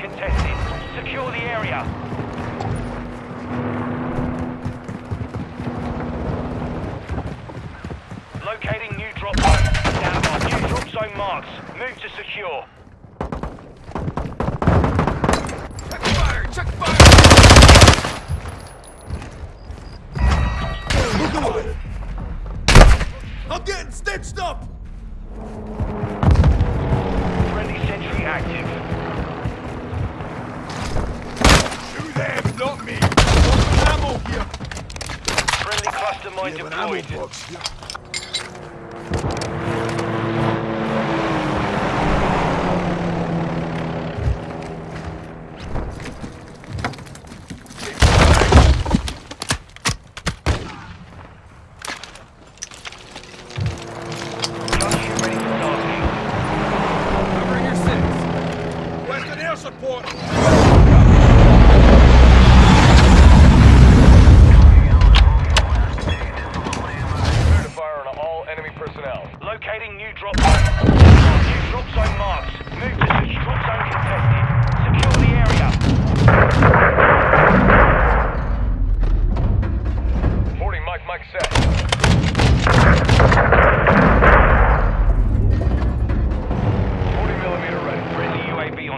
contested. Secure the area. Locating new drop zone. Stand by. New drop zone marks. Move to secure. Check! Mastermind yeah, deployed. Support!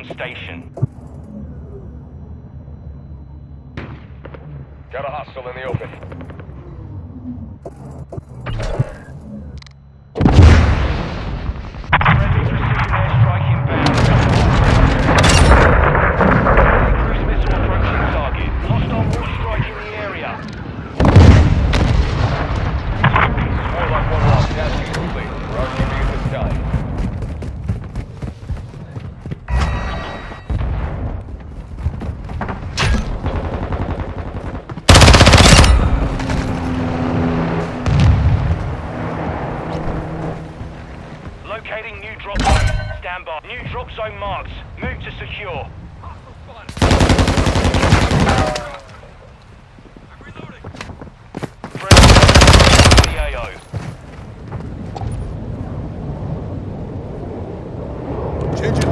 Station. Got a hostile in the open. Stand by. New drop zone marks. Move to secure. Change.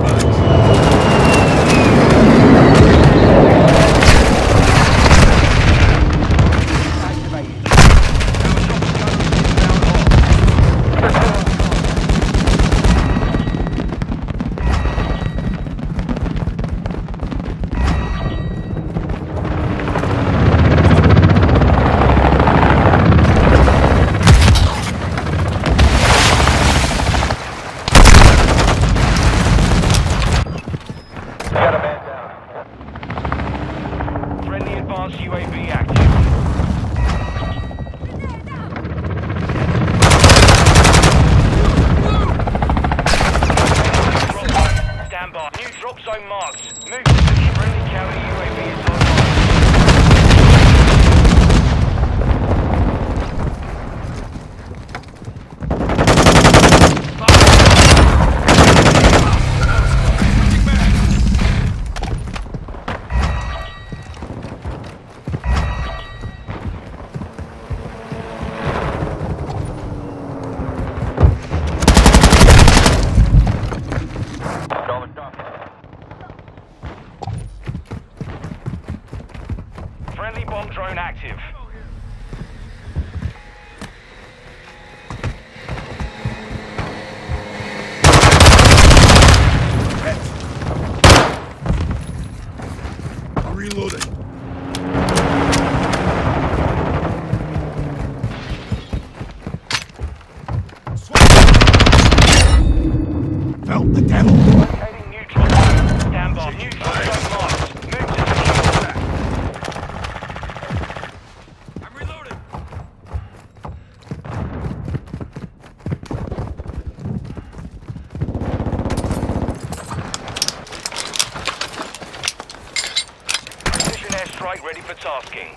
for tasking.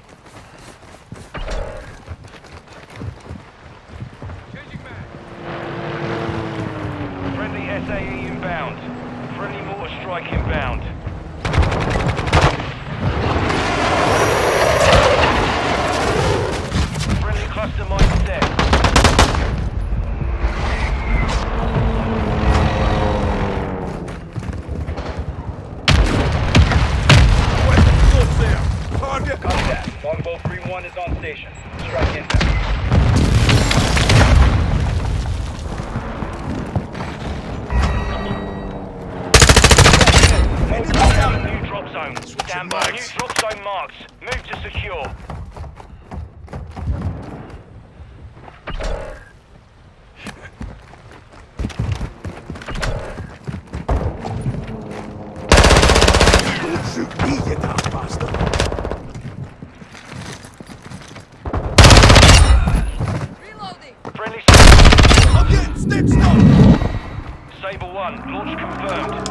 Friendly SAE inbound. Friendly mortar strike inbound. 1. Launch confirmed.